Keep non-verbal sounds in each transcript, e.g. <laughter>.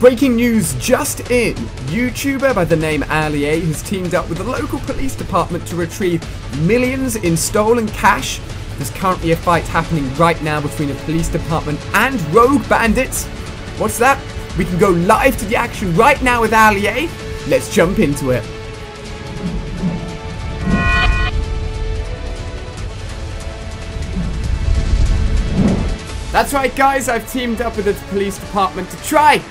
Breaking news just in. YouTuber by the name Ali A has teamed up with the local police department to retrieve millions in stolen cash. There's currently a fight happening right now between the police department and rogue bandits. What's that? We can go live to the action right now with Ali A. Let's jump into it. That's right guys, I've teamed up with the police department to try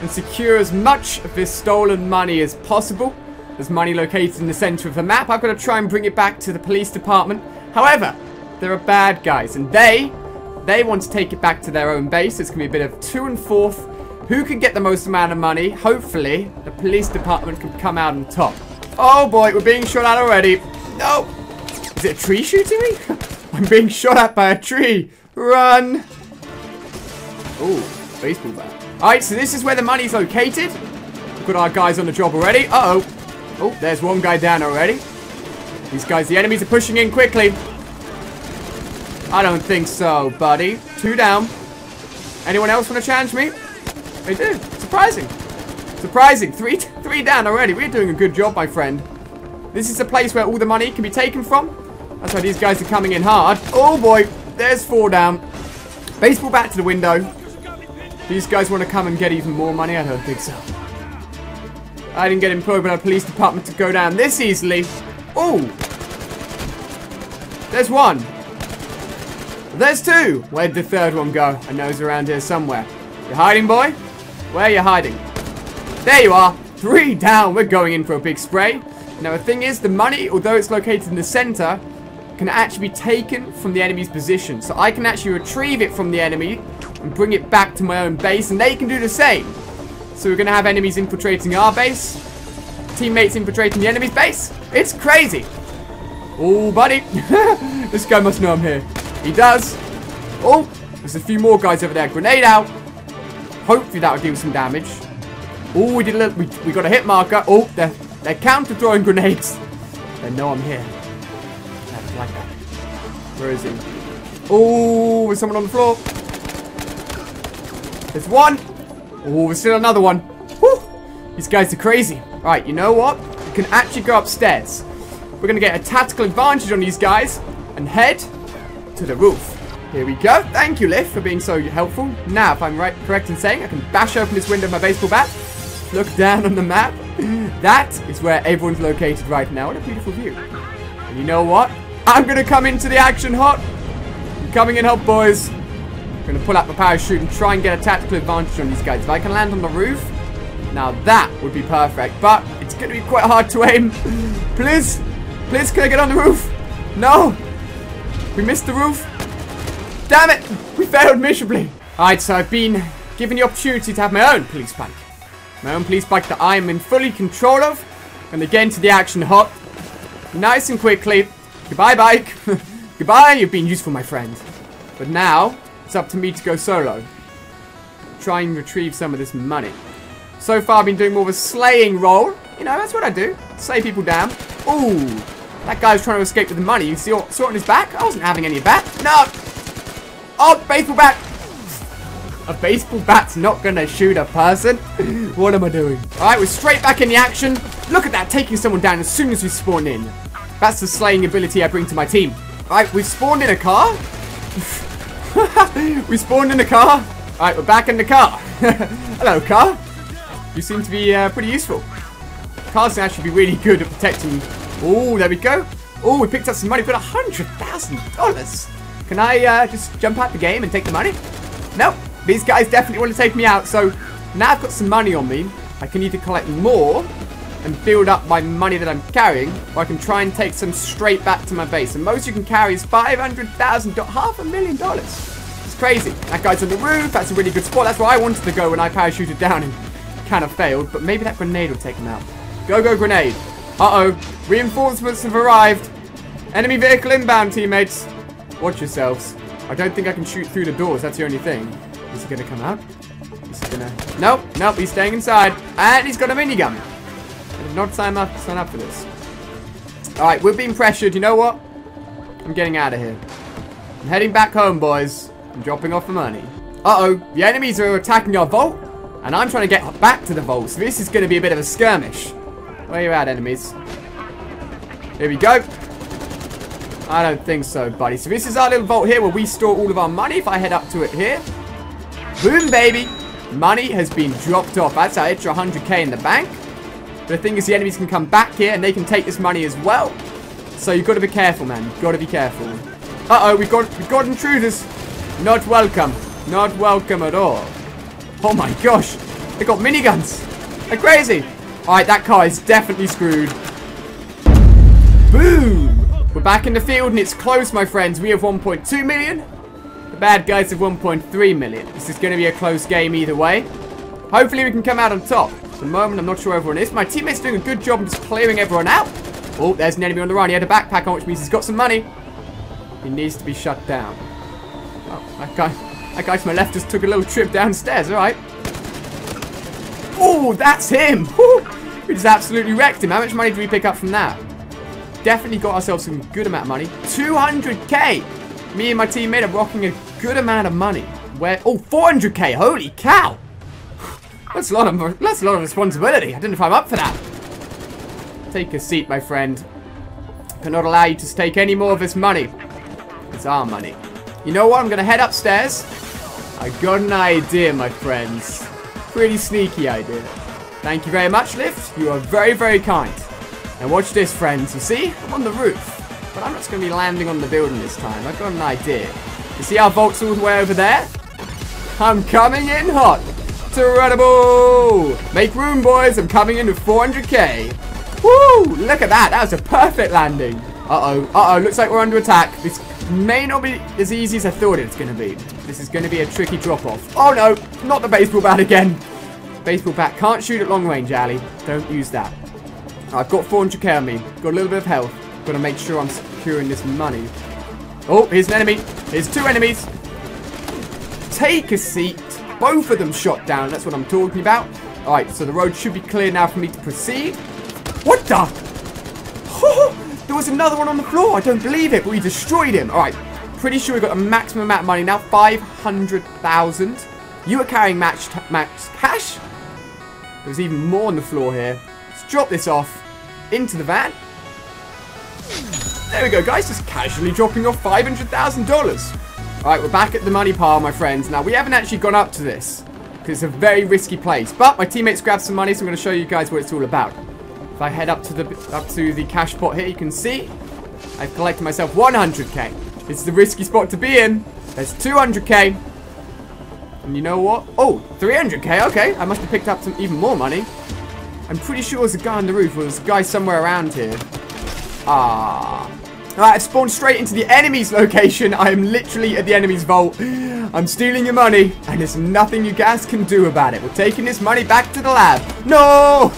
and secure as much of this stolen money as possible. There's money located in the center of the map. I've got to try and bring it back to the police department. However, there are bad guys, and they, they want to take it back to their own base. It's going to be a bit of two and fourth. Who can get the most amount of money? Hopefully, the police department can come out on top. Oh boy, we're being shot at already. No! Is it a tree shooting me? <laughs> I'm being shot at by a tree. Run! Oh, baseball bat. Alright, so this is where the money's located. We've got our guys on the job already. Uh-oh. Oh, there's one guy down already. These guys, the enemies are pushing in quickly. I don't think so, buddy. Two down. Anyone else want to challenge me? They do. Surprising. Surprising. Three, <laughs> three down already. We're doing a good job, my friend. This is a place where all the money can be taken from. That's why these guys are coming in hard. Oh, boy. There's four down. Baseball bat to the window. These guys want to come and get even more money? I don't think so. I didn't get employed by a police department to go down this easily. Oh! There's one. There's two. Where'd the third one go? I know he's around here somewhere. You hiding, boy? Where are you hiding? There you are. Three down. We're going in for a big spray. Now, the thing is, the money, although it's located in the center, can actually be taken from the enemy's position. So I can actually retrieve it from the enemy and bring it back to my own base, and they can do the same. So we're going to have enemies infiltrating our base, teammates infiltrating the enemy's base. It's crazy. Oh, buddy. <laughs> this guy must know I'm here. He does. Oh, there's a few more guys over there. Grenade out. Hopefully that'll do some damage. Oh, we did a little, we, we got a hit marker. Oh, they're, they're counter-throwing grenades. <laughs> They know I'm here. Like that. Where is he? Oh, there's someone on the floor. There's one. Oh, there's still another one. Whew. These guys are crazy. Right, you know what? We can actually go upstairs. We're going to get a tactical advantage on these guys and head to the roof. Here we go. Thank you, Lift, for being so helpful. Now, if I'm right, correct in saying, I can bash open this window with my baseball bat, look down on the map. <laughs> That is where everyone's located right now. What a beautiful view. And you know what? I'm going to come into the action hot. I'm coming in hot, boys. I'm going to pull out my parachute and try and get a tactical advantage on these guys. If I can land on the roof, now that would be perfect. But it's going to be quite hard to aim. <laughs> Please, please, can I get on the roof? No. We missed the roof. Damn it. We failed miserably. Alright, so I've been given the opportunity to have my own police bike. My own police bike that I am in fully control of. And again to the action hot. Nice and quickly. Goodbye, bike. <laughs> Goodbye, you've been useful, my friend. But now, it's up to me to go solo. Try and retrieve some of this money. So far, I've been doing more of a slaying role. You know, that's what I do. Slay people down. Ooh. That guy's trying to escape with the money. You see saw it on his back? I wasn't having any of that. No. Oh, baseball bat. A baseball bat's not going to shoot a person. <laughs> what am I doing? All right, we're straight back in the action. Look at that, taking someone down as soon as we spawn in. That's the slaying ability I bring to my team. All right, we've spawned in a car. <laughs> <laughs> we spawned in the car. Alright, we're back in the car. <laughs> Hello, car. You seem to be uh, pretty useful. Cars can actually be really good at protecting... Oh, there we go. Oh, we picked up some money. We've got $100,000. Can I uh, just jump out the game and take the money? No. These guys definitely want to take me out. So now I've got some money on me. I can either collect more and build up my money that I'm carrying, or I can try and take some straight back to my base. And most you can carry is $500,000, half a million dollars. It's crazy. That guy's on the roof. That's a really good spot. That's where I wanted to go when I parachuted down and kind of failed. But maybe that grenade will take him out. Go, go, grenade. Uh-oh. Reinforcements have arrived. Enemy vehicle inbound, teammates. Watch yourselves. I don't think I can shoot through the doors. That's the only thing. Is he going to come out? Is he going to... Nope, nope. He's staying inside. And he's got a minigun not sign up, sign up for this. Alright, we're being pressured. You know what? I'm getting out of here. I'm heading back home, boys. I'm dropping off the money. Uh-oh. The enemies are attacking our vault. And I'm trying to get back to the vault. So this is going to be a bit of a skirmish. Where are you at, enemies? Here we go. I don't think so, buddy. So this is our little vault here where we store all of our money. If I head up to it here. Boom, baby. Money has been dropped off. That's our extra 100k in the bank. But the thing is, the enemies can come back here and they can take this money as well. So you've got to be careful, man. You've got to be careful. Uh-oh, we've got, we've got intruders. Not welcome. Not welcome at all. Oh my gosh. They got miniguns. They're crazy. Alright, that car is definitely screwed. Boom. We're back in the field and it's close, my friends. We have 1.2 million. The bad guys have 1.3 million. This is going to be a close game either way. Hopefully we can come out on top. At the moment, I'm not sure everyone is. My teammate's doing a good job of just clearing everyone out. Oh, there's an enemy on the run. He had a backpack on, which means he's got some money. He needs to be shut down. Oh, that guy, that guy to my left just took a little trip downstairs. All right. Oh, that's him. We just absolutely wrecked him. How much money did we pick up from that? Definitely got ourselves some good amount of money. 200k. Me and my teammate are rocking a good amount of money. Where? Oh, 400k. Holy cow. That's a lot of that's a lot of responsibility. I don't know if I'm up for that. Take a seat, my friend. I cannot allow you to take any more of this money. It's our money. You know what? I'm going to head upstairs. I got an idea, my friends. Pretty sneaky idea. Thank you very much, Lift. You are very, very kind. Now watch this, friends. You see? I'm on the roof. But I'm not going to be landing on the building this time. I've got an idea. You see our vault's all the way over there? I'm coming in hot. Incredible! Make room, boys. I'm coming in with 400k. Woo! Look at that. That was a perfect landing. Uh-oh. Uh-oh. Looks like we're under attack. This may not be as easy as I thought it's going to be. This is going to be a tricky drop-off. Oh, no. Not the baseball bat again. Baseball bat can't shoot at long range, Ali. Don't use that. I've got 400k on me. Got a little bit of health. Got to make sure I'm securing this money. Oh, here's an enemy. Here's two enemies. Take a seat. Both of them shot down. That's what I'm talking about. Alright, so the road should be clear now for me to proceed. What the? Oh, <laughs> there was another one on the floor. I don't believe it, but we destroyed him. Alright, pretty sure we got a maximum amount of money now. 500,000. You are carrying max, max cash. There's even more on the floor here. Let's drop this off into the van. There we go, guys. Just casually dropping off $500,000. Alright, we're back at the money pile, my friends. Now, we haven't actually gone up to this. Because it's a very risky place. But my teammates grabbed some money, so I'm going to show you guys what it's all about. If I head up to the up to the cash pot here, you can see I've collected myself 100k. It's the risky spot to be in. There's 200k. And you know what? Oh, 300k. Okay, I must have picked up some even more money. I'm pretty sure there's a guy on the roof. Or there's a guy somewhere around here. Ah. Alright, I've spawned straight into the enemy's location. I am literally at the enemy's vault. I'm stealing your money, and there's nothing you guys can do about it. We're taking this money back to the lab. No!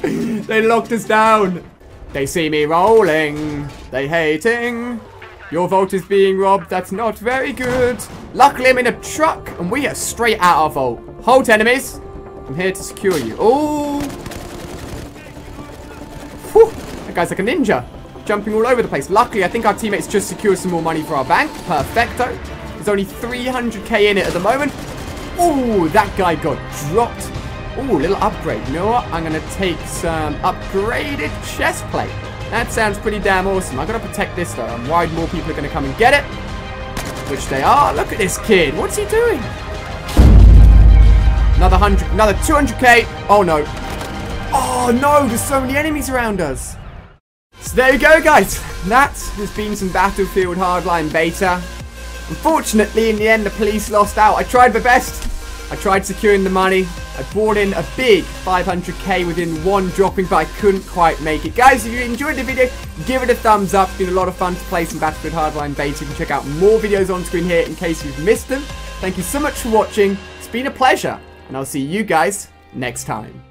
<laughs> they locked us down. They see me rolling. They hating. Your vault is being robbed. That's not very good. Luckily, I'm in a truck, and we are straight out our vault. Halt, enemies. I'm here to secure you. Oh! That guy's like a ninja jumping all over the place. Luckily, I think our teammates just secured some more money for our bank. Perfecto. There's only 300k in it at the moment. Oh, that guy got dropped. Oh, little upgrade. You know what? I'm going to take some upgraded chest plate. That sounds pretty damn awesome. I've got to protect this, though. I'm worried more people are going to come and get it. Which they are. Look at this kid. What's he doing? Another 100, another 200k. Oh, no. Oh, no. There's so many enemies around us. So there you go, guys. That has been some Battlefield Hardline beta. Unfortunately, in the end, the police lost out. I tried my best. I tried securing the money. I brought in a big 500k within one dropping, but I couldn't quite make it. Guys, if you enjoyed the video, give it a thumbs up. It's been a lot of fun to play some Battlefield Hardline beta. You can check out more videos on screen here in case you've missed them. Thank you so much for watching. It's been a pleasure, and I'll see you guys next time.